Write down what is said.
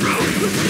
Let's go.